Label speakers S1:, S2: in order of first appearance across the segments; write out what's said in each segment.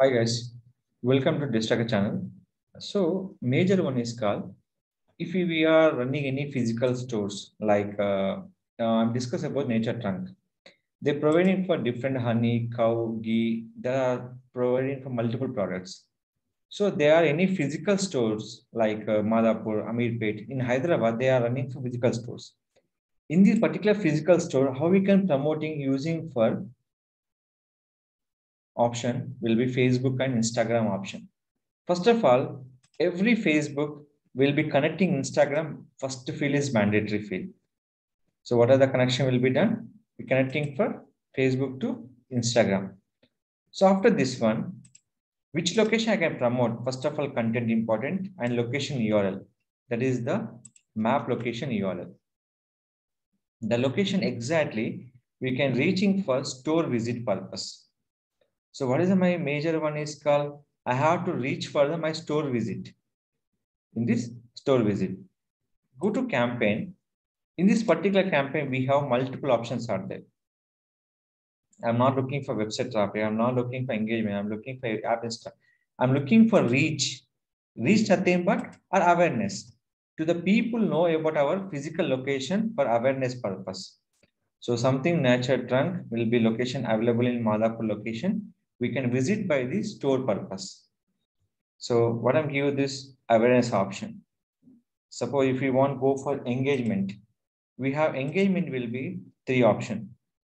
S1: Hi guys, welcome to Digital Rakesh channel. So major one is called if we are running any physical stores like uh, uh, I'm discuss about nature trunk. They're providing for different honey, cow, ghee. They are providing for multiple products. So there are any physical stores like uh, Madhapur, Ameerpet in Hyderabad. They are running for physical stores. In this particular physical store, how we can promoting using for option will be Facebook and Instagram option. First of all, every Facebook will be connecting Instagram. First field is mandatory field. So what are the connection will be done? We're connecting for Facebook to Instagram. So after this one, which location I can promote? First of all, content important and location URL. That is the map location URL. The location exactly we can reaching for store visit purpose. So what is my major one is called, I have to reach for the, my store visit. In this store visit, go to campaign. In this particular campaign, we have multiple options are there. I'm not looking for website traffic. I'm not looking for engagement. I'm looking for app install. I'm looking for reach. Reach nothing but our awareness. To the people know about our physical location for awareness purpose. So something nature trunk will be location available in Madhapur location we can visit by the store purpose. So what I'm giving this awareness option. Suppose if we want go for engagement, we have engagement will be three option.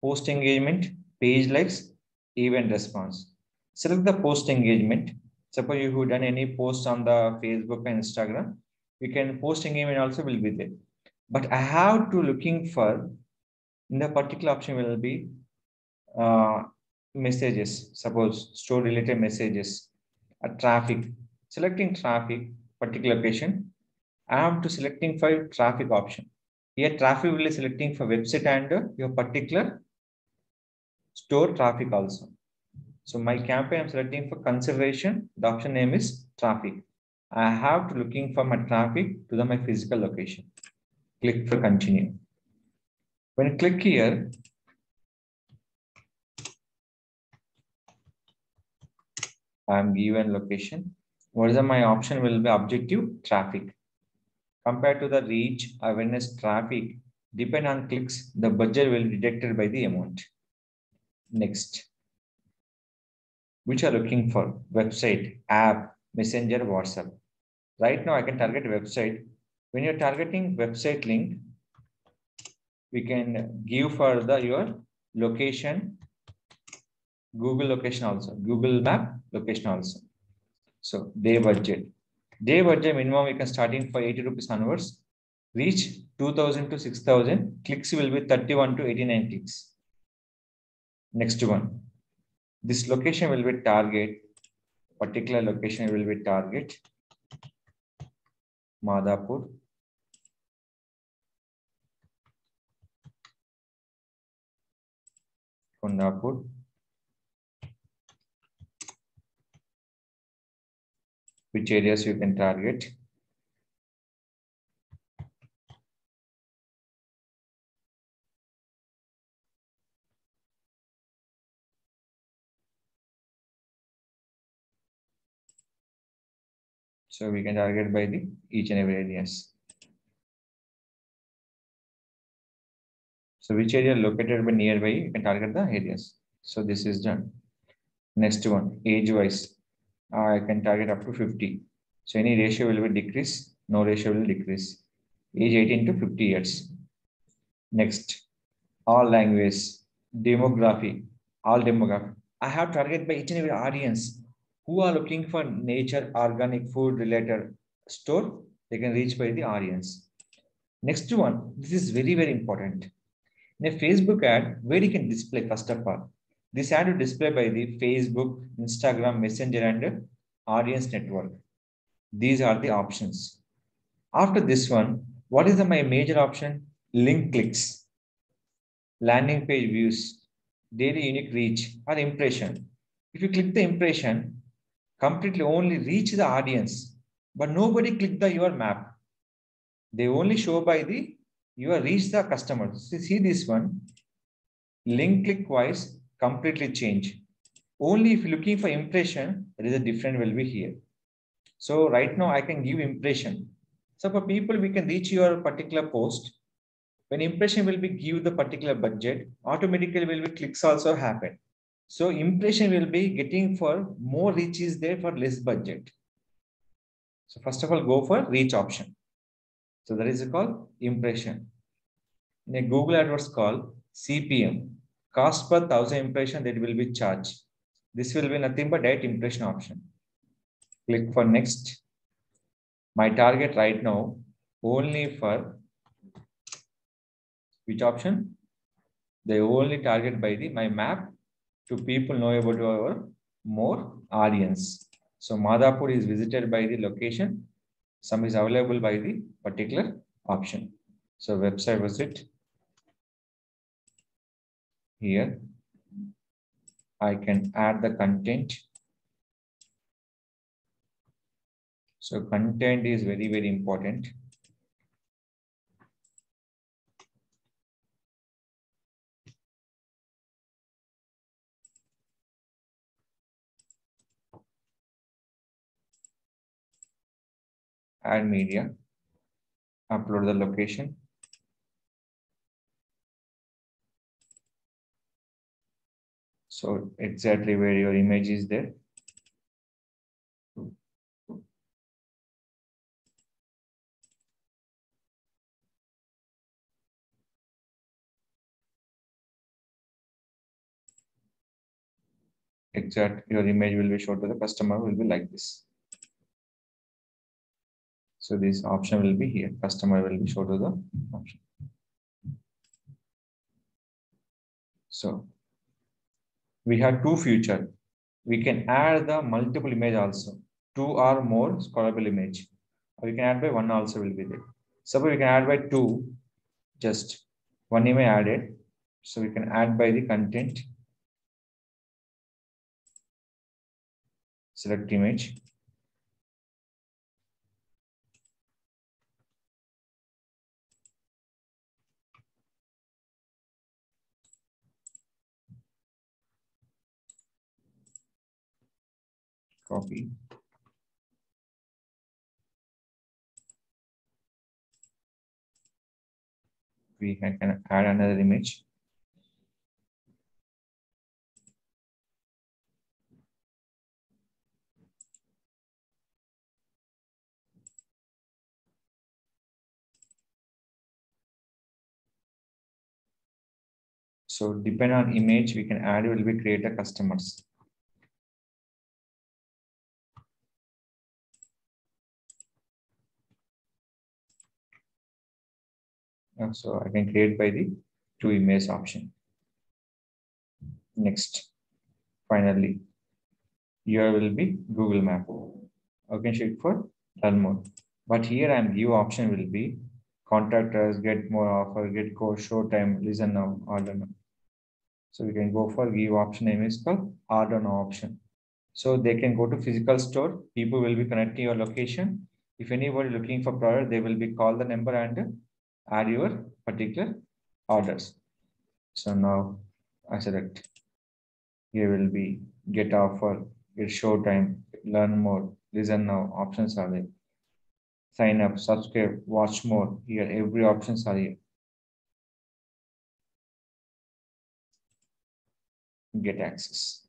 S1: Post engagement, page likes, event response. Select the post engagement. Suppose you have done any post on the Facebook and Instagram, you can post engagement also will be there. But I have to looking for in the particular option will be uh, messages, suppose store related messages, a traffic, selecting traffic, particular location, I am to selecting for traffic option. Here traffic will be selecting for website and your particular store traffic also. So my campaign I'm selecting for conservation. The option name is traffic. I have to looking for my traffic to the my physical location. Click for continue. When you click here, I'm given location. What is my option will be objective traffic. Compared to the reach awareness traffic, depend on clicks, the budget will be deducted by the amount. Next, which are looking for website, app, messenger, WhatsApp. Right now I can target website. When you're targeting website link, we can give for the your location Google location also, Google map location also. So day budget. Day budget minimum we can starting for 80 rupees onwards. Reach 2000 to 6000. Clicks will be 31 to 89 clicks. Next one. This location will be target. Particular location will be target. Madhapur. Kondapur. Which areas you can target. So we can target by the each and every areas. So which area located by nearby, you can target the areas. So this is done. Next one, age wise. I can target up to 50. So any ratio will be decrease, no ratio will decrease. Age 18 to 50 years. Next, all language, demography, all demography. I have target by each and every audience who are looking for nature, organic food related store. They can reach by the audience. Next one, this is very, very important. In a Facebook ad, where you can display first of all, this ad will display by the Facebook, Instagram, Messenger, and audience network. These are the options. After this one, what is the, my major option? Link clicks, landing page views, daily unique reach, or impression. If you click the impression, completely only reach the audience, but nobody click the your map. They only show by the your reach the customers. See, see this one, link click wise completely change. Only if you're looking for impression, there is a different will be here. So right now I can give impression. So for people, we can reach your particular post. When impression will be give the particular budget, automatically will be clicks also happen. So impression will be getting for more reach is there for less budget. So first of all, go for reach option. So that is called impression. In a Google AdWords call, CPM, cost per thousand impression that will be charged. This will be nothing but that impression option. Click for next. My target right now only for which option? They only target by the my map to people know about our more audience. So Madhapur is visited by the location. Some is available by the particular option. So website visit. Here, I can add the content. So content is very, very important. add media, upload the location. So exactly where your image is there. Exact your image will be shown to the customer will be like this. So this option will be here. Customer will be shown to the option. So we have two future. We can add the multiple image also. Two or more scrollable image. Or we can add by one also will be there. Suppose we can add by two, just one image added. So we can add by the content. Select image. Copy. We can add another image. So depend on image, we can add, will be create a customers. So I can create by the two image option. Next, finally, here will be Google Map. I can check for learn more. But here I'm give option will be contact us, get more offer, get code, show time, listen now, order now. So we can go for give option name is called order now option. So they can go to physical store. People will be connecting your location. If anybody looking for product, they will be call the number and add your particular orders. So now I select here will be get offer, get show time, learn more, listen now, options are there. Sign up, subscribe, watch more. Here every options are here. Get access.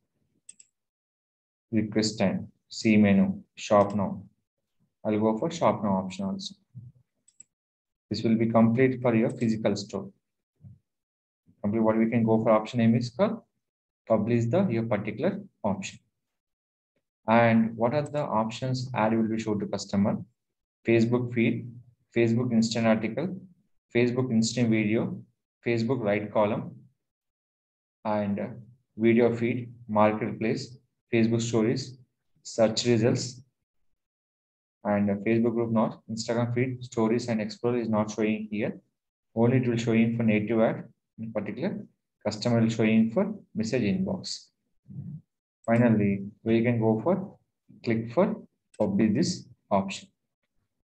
S1: Request time, see menu, shop now. I'll go for shop now option also. This will be complete for your physical store. Complete what we can go for option name is called publish the your particular option. And what are the options ad will be shown to customer? Facebook feed, Facebook instant article, Facebook instant video, Facebook right column, and video feed, marketplace, Facebook stories, search results, and Facebook group not, Instagram feed, stories and explore is not showing here. Only it will show in for native ad in particular. Customer will show in for message inbox. Finally, we can go for click for publish this option.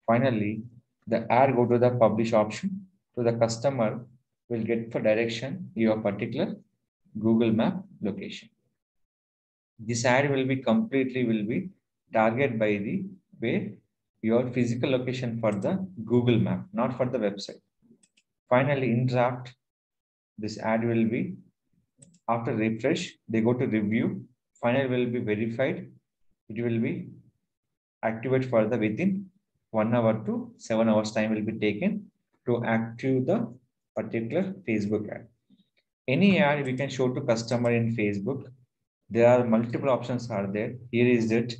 S1: Finally, the ad go to the publish option to the customer will get for direction your particular Google Map location. This ad will be completely will be target by the where your physical location for the Google map, not for the website. Finally, in draft, this ad will be after refresh, they go to review. Finally, will be verified. It will be activate further within one hour to seven hours time will be taken to active the particular Facebook ad. Any ad we can show to customer in Facebook. There are multiple options are there. Here is it,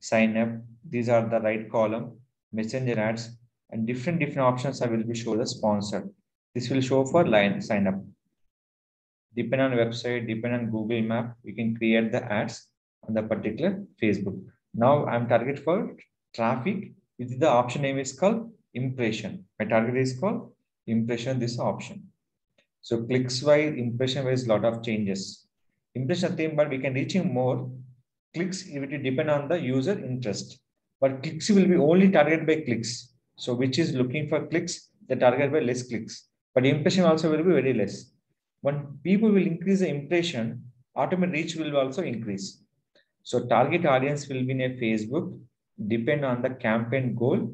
S1: sign up. These are the right column, messenger ads, and different different options I will be show the sponsor. This will show for line sign up. Depend on website, depend on Google Map, we can create the ads on the particular Facebook. Now I'm target for traffic. The option name is called impression. My target is called impression, this option. So clicks wise, impression wise, lot of changes. Impression theme, but we can reaching more clicks. If it depend on the user interest. But clicks will be only targeted by clicks. So which is looking for clicks, the target by less clicks. But impression also will be very less. When people will increase the impression, automatic reach will also increase. So target audience will be in a Facebook, depend on the campaign goal,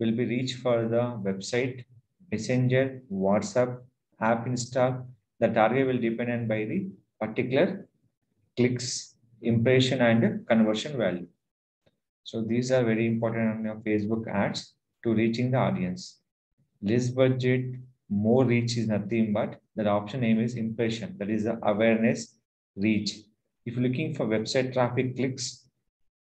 S1: will be reach for the website, messenger, WhatsApp, app install. The target will depend on by the particular clicks, impression and conversion value. So these are very important on your Facebook ads to reaching the audience. Less budget, more reach is nothing but the option name is impression. That is the awareness reach. If you're looking for website traffic clicks,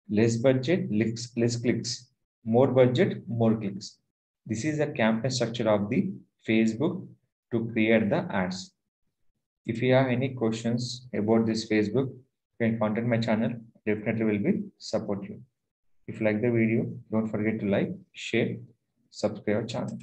S1: less budget, less, less clicks, more budget, more clicks. This is the campaign structure of the Facebook to create the ads. If you have any questions about this Facebook, you can contact my channel. Definitely will be support you. If you like the video, don't forget to like, share, subscribe our channel.